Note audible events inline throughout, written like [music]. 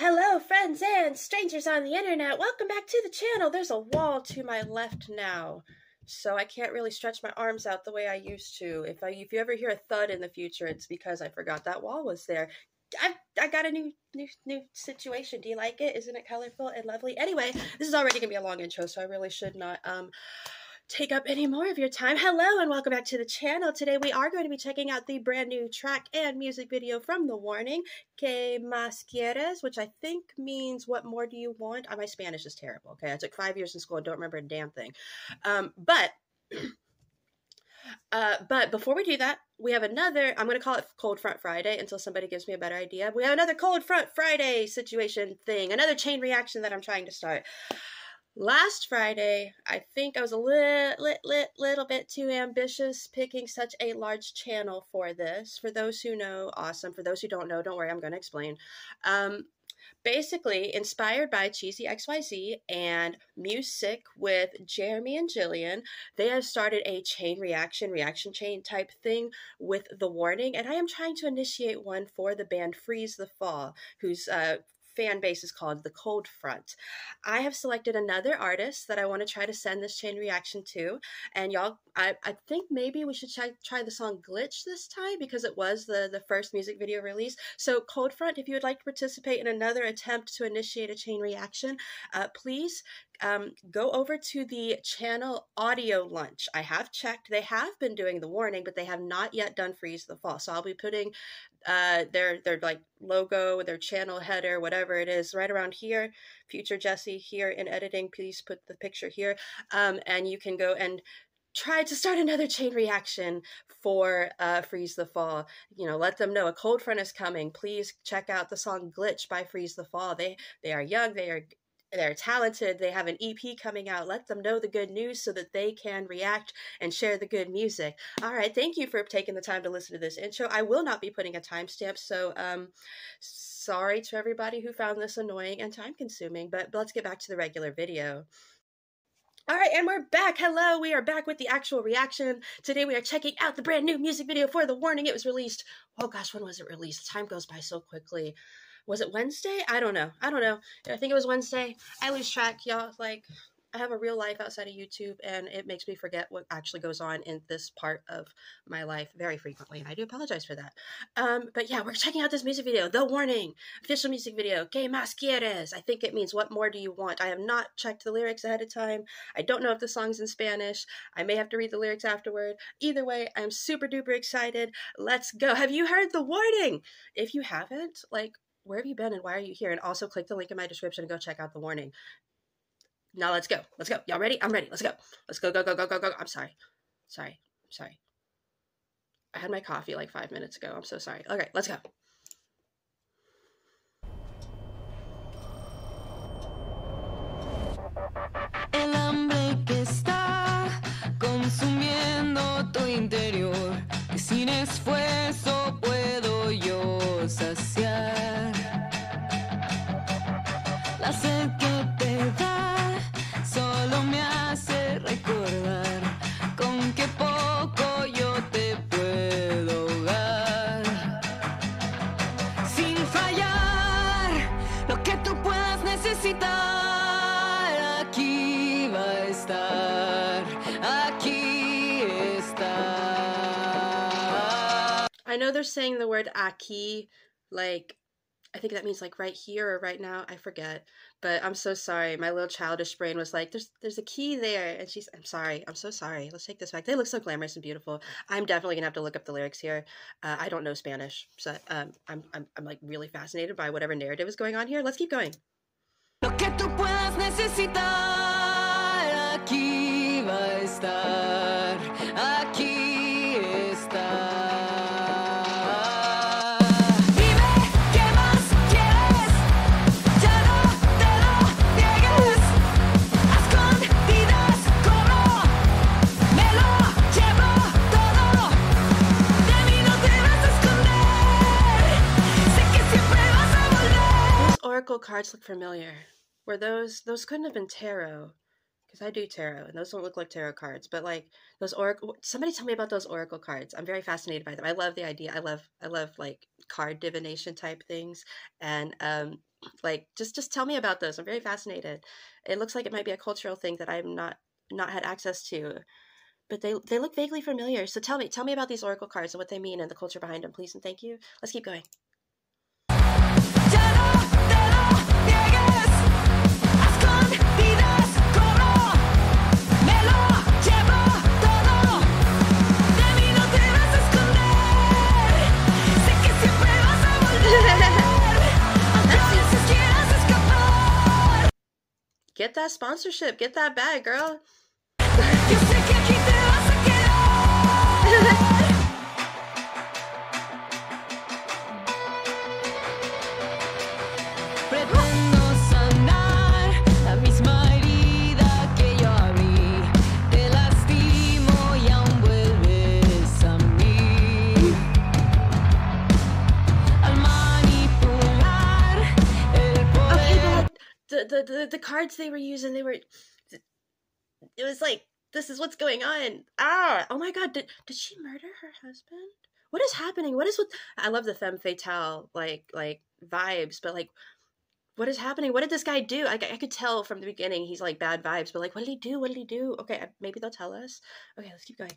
Hello, friends and strangers on the internet. Welcome back to the channel. There's a wall to my left now, so I can't really stretch my arms out the way I used to. If I, if you ever hear a thud in the future, it's because I forgot that wall was there. I I got a new new new situation. Do you like it? Isn't it colorful and lovely? Anyway, this is already gonna be a long intro, so I really should not um take up any more of your time. Hello and welcome back to the channel. Today we are going to be checking out the brand new track and music video from The Warning, Qué Más Quieres, which I think means what more do you want? Uh, my Spanish is terrible, okay? I took five years in school and don't remember a damn thing. Um, but [clears throat] Uh, but before we do that, we have another, I'm going to call it Cold Front Friday until somebody gives me a better idea. We have another Cold Front Friday situation thing, another chain reaction that I'm trying to start. Last Friday, I think I was a little, lit, lit, little bit too ambitious picking such a large channel for this. For those who know, awesome. For those who don't know, don't worry, I'm going to explain. Um, basically, inspired by Cheesy XYZ and Music with Jeremy and Jillian, they have started a chain reaction, reaction chain type thing with The Warning, and I am trying to initiate one for the band Freeze the Fall, who's uh, fan base is called the Cold Front. I have selected another artist that I want to try to send this chain reaction to, and y'all, I, I think maybe we should try, try the song Glitch this time because it was the, the first music video release. So, Cold Front, if you would like to participate in another attempt to initiate a chain reaction, uh, please um, go over to the channel Audio Lunch. I have checked. They have been doing the warning, but they have not yet done Freeze the Fall. So I'll be putting uh, their their like logo, their channel header, whatever it is, right around here. Future Jesse here in editing. Please put the picture here, um, and you can go and try to start another chain reaction for uh, Freeze the Fall. You know, let them know a cold front is coming. Please check out the song Glitch by Freeze the Fall. They they are young, they are they're talented, they have an EP coming out. Let them know the good news so that they can react and share the good music. All right, thank you for taking the time to listen to this intro. I will not be putting a timestamp, so um sorry to everybody who found this annoying and time consuming, but let's get back to the regular video. All right, and we're back. Hello, we are back with the actual reaction. Today we are checking out the brand new music video for The Warning. It was released, oh gosh, when was it released? Time goes by so quickly was it Wednesday? I don't know. I don't know. I think it was Wednesday. I lose track, y'all. Like, I have a real life outside of YouTube, and it makes me forget what actually goes on in this part of my life very frequently, and I do apologize for that. Um, but yeah, we're checking out this music video, The Warning, official music video, Qué Más Quieres? I think it means What More Do You Want? I have not checked the lyrics ahead of time. I don't know if the song's in Spanish. I may have to read the lyrics afterward. Either way, I'm super duper excited. Let's go. Have you heard The Warning? If you haven't, like, where have you been and why are you here? And also click the link in my description and go check out the warning. Now let's go. Let's go. Y'all ready? I'm ready. Let's go. Let's go, go, go, go, go, go. I'm sorry. Sorry. Sorry. I had my coffee like five minutes ago. I'm so sorry. Okay, let's go. Consumiendo tu interior, que sin esfuerzo puedo yo know they're saying the word aquí like I think that means like right here or right now. I forget. But I'm so sorry. My little childish brain was like, "There's, there's a key there," and she's. I'm sorry. I'm so sorry. Let's take this back. They look so glamorous and beautiful. I'm definitely gonna have to look up the lyrics here. Uh, I don't know Spanish, so um, I'm, I'm, I'm like really fascinated by whatever narrative is going on here. Let's keep going. Look familiar. Were those those couldn't have been tarot because I do tarot and those don't look like tarot cards, but like those oracle. Somebody tell me about those oracle cards. I'm very fascinated by them. I love the idea. I love I love like card divination type things, and um, like just just tell me about those. I'm very fascinated. It looks like it might be a cultural thing that I've not not had access to. But they they look vaguely familiar. So tell me tell me about these oracle cards and what they mean and the culture behind them, please and thank you. Let's keep going. Get that sponsorship. Get that bag, girl. The, cards they were using, they were. It was like this is what's going on. Ah, oh my god, did did she murder her husband? What is happening? What is with? I love the femme fatale like like vibes, but like, what is happening? What did this guy do? I, I could tell from the beginning he's like bad vibes, but like, what did he do? What did he do? Okay, maybe they'll tell us. Okay, let's keep going.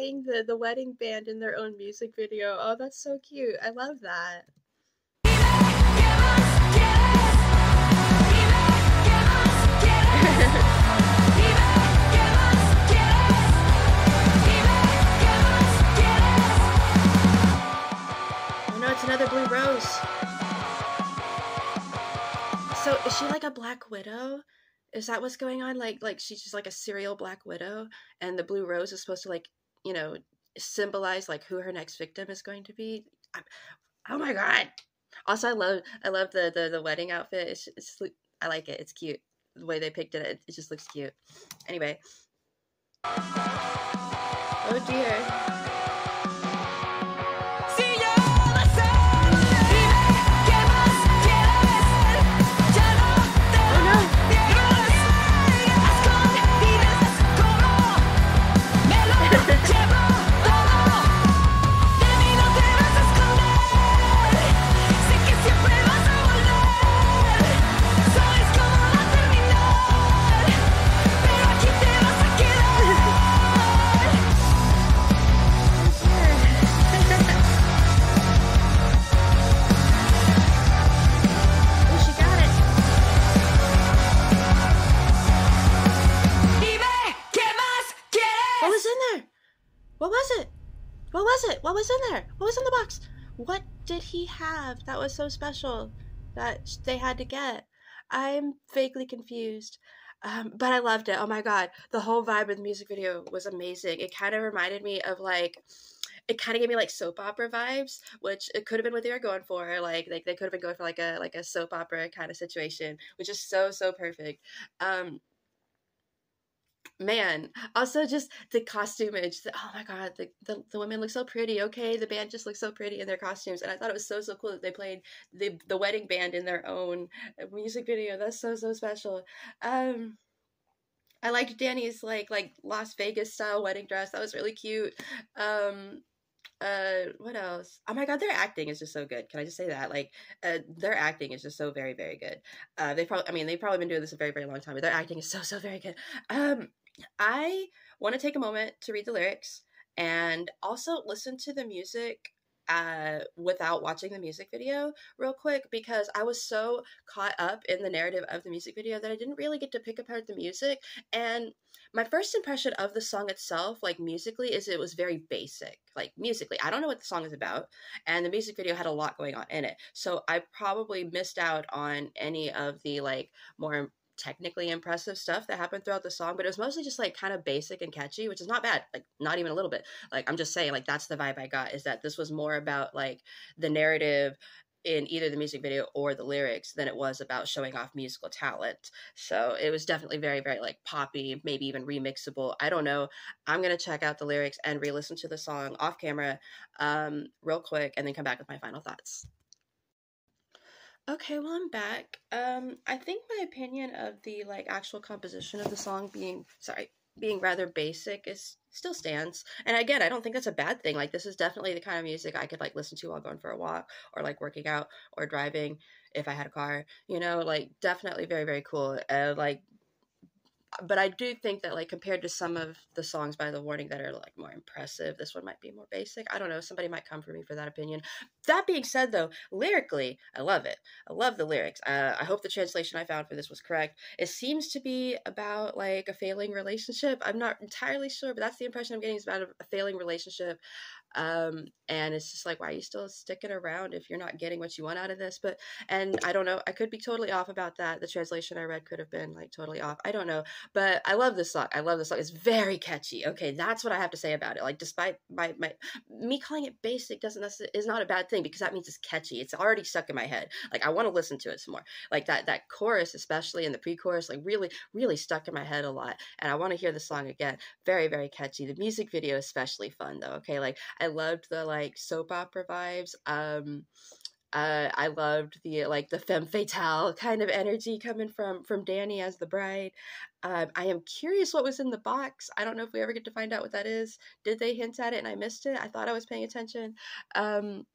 Playing the the wedding band in their own music video. Oh, that's so cute. I love that. oh no, it's another blue rose. So is she like a black widow? is that what's going on like like she's just like a serial black widow and the blue rose is supposed to like you know symbolize like who her next victim is going to be I'm, oh my god. Also i love i love the the, the wedding outfit. It's, it's i like it. It's cute. The way they picked it, it it just looks cute. Anyway. Oh dear What was it? What was in there? What was in the box? What did he have that was so special that they had to get? I'm vaguely confused. Um, but I loved it. Oh my god, the whole vibe of the music video was amazing. It kind of reminded me of like, it kind of gave me like soap opera vibes, which it could have been what they were going for. Like, like they could have been going for like a like a soap opera kind of situation, which is so so perfect. Um, man also just the costumage the, oh my god the, the, the women look so pretty okay the band just looks so pretty in their costumes and i thought it was so so cool that they played the the wedding band in their own music video that's so so special. Um i liked dany's like like las vegas style wedding dress that was really cute. Um uh what else? Oh my god their acting is just so good can i just say that? Like uh their acting is just so very very good. Uh they probably i mean they've probably been doing this a very very long time but their acting is so so very good. Um I want to take a moment to read the lyrics and also listen to the music uh, without watching the music video real quick because I was so caught up in the narrative of the music video that I didn't really get to pick apart the music. And my first impression of the song itself, like musically, is it was very basic. Like musically, I don't know what the song is about, and the music video had a lot going on in it. So I probably missed out on any of the like more technically impressive stuff that happened throughout the song, but it was mostly just like kind of basic and catchy, which is not bad. Like not even a little bit. Like I'm just saying, like that's the vibe I got is that this was more about like the narrative in either the music video or the lyrics than it was about showing off musical talent. So it was definitely very, very like poppy, maybe even remixable. I don't know. I'm gonna check out the lyrics and re-listen to the song off camera, um, real quick, and then come back with my final thoughts. Okay, well I'm back. Um, I think my opinion of the like actual composition of the song being sorry being rather basic is still stands. And again, I don't think that's a bad thing. Like this is definitely the kind of music I could like listen to while going for a walk or like working out or driving if I had a car. You know, like definitely very very cool. Uh, like but I do think that like compared to some of the songs by The Warning that are like more impressive, this one might be more basic. I don't know. Somebody might come for me for that opinion. That being said, though, lyrically, I love it. I love the lyrics. Uh, I hope the translation I found for this was correct. It seems to be about like a failing relationship. I'm not entirely sure, but that's the impression I'm getting is about a, a failing relationship. Um, and it's just like, why are you still sticking around if you're not getting what you want out of this? But, and I don't know, I could be totally off about that. The translation I read could have been like totally off. I don't know. But I love this song. I love this song. It's very catchy. Okay, that's what I have to say about it. Like, despite my, my me calling it basic doesn't necessarily is not a bad thing because that means it's catchy. It's already stuck in my head. Like, I want to listen to it some more. Like that that chorus, especially in the pre-chorus, like really, really stuck in my head a lot. And I want to hear the song again. Very, very catchy. The music video is especially fun though. Okay, like I loved the like soap opera vibes. Um, uh, I loved the like the femme fatale kind of energy coming from from Dany as the bride. Um, I am curious what was in the box. I don't know if we ever get to find out what that is. Did they hint at it and I missed it? I thought I was paying attention. Um,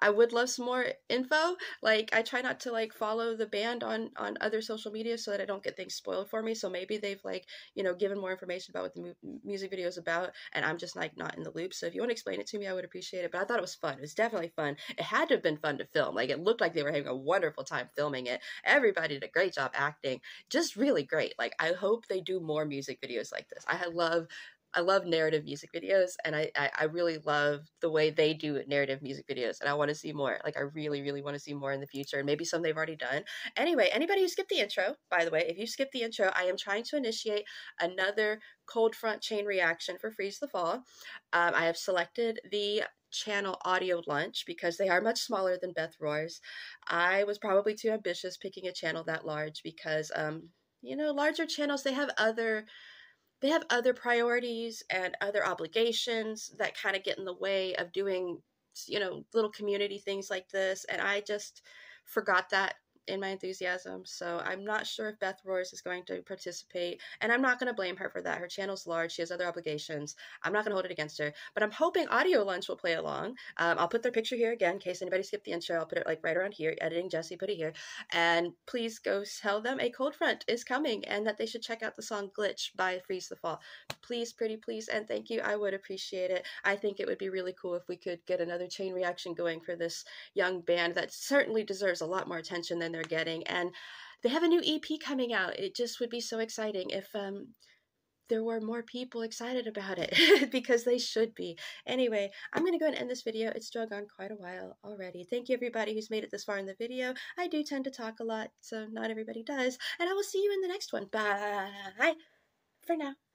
I would love some more info. Like I try not to like follow the band on on other social media so that I don't get things spoiled for me. So maybe they've like you know given more information about what the mu- music video is about, and I'm just like not in the loop. So if you want to explain it to me, I would appreciate it. But I thought it was fun. It was definitely fun. It had to have been fun to film. Like it looked like they were having a wonderful time filming it. Everybody did a great job acting. Just really great. Like I hope they do more music videos like this. I love I love narrative music videos, and I, I, I really love the way they do narrative music videos, and I want to see more. Like I really really want to see more in the future, and maybe some they've already done. Anyway, anybody who skipped the intro, by the way, if you skipped the intro, I am trying to initiate another cold front chain reaction for Freeze the Fall. Um, I have selected the channel Audio Lunch because they are much smaller than Beth Roars. I was probably too ambitious picking a channel that large because um you know larger channels they have other they have other priorities and other obligations that kind of get in the way of doing you know little community things like this and i just forgot that in my enthusiasm. So I'm not sure if Beth Roars is going to participate, and I'm not going to blame her for that. Her channel's large; she has other obligations. I'm not going to hold it against her, but I'm hoping Audio Lunch will play along. Um, I'll put their picture here again in case anybody skipped the intro. I'll put it like right around here. Editing Jesse put it here, and please go tell them a cold front is coming and that they should check out the song "Glitch" by Freeze the Fall. Please, pretty please, and thank you. I would appreciate it. I think it would be really cool if we could get another chain reaction going for this young band that certainly deserves a lot more attention than they're getting. And they have a new EP coming out. It just would be so exciting if um, there were more people excited about it [laughs] because they should be. Anyway, I'm going to go and end this video. It's drug on quite a while already. Thank you everybody who's made it this far in the video. I do tend to talk a lot, so not everybody does. And I will see you in the next one. Bye for now.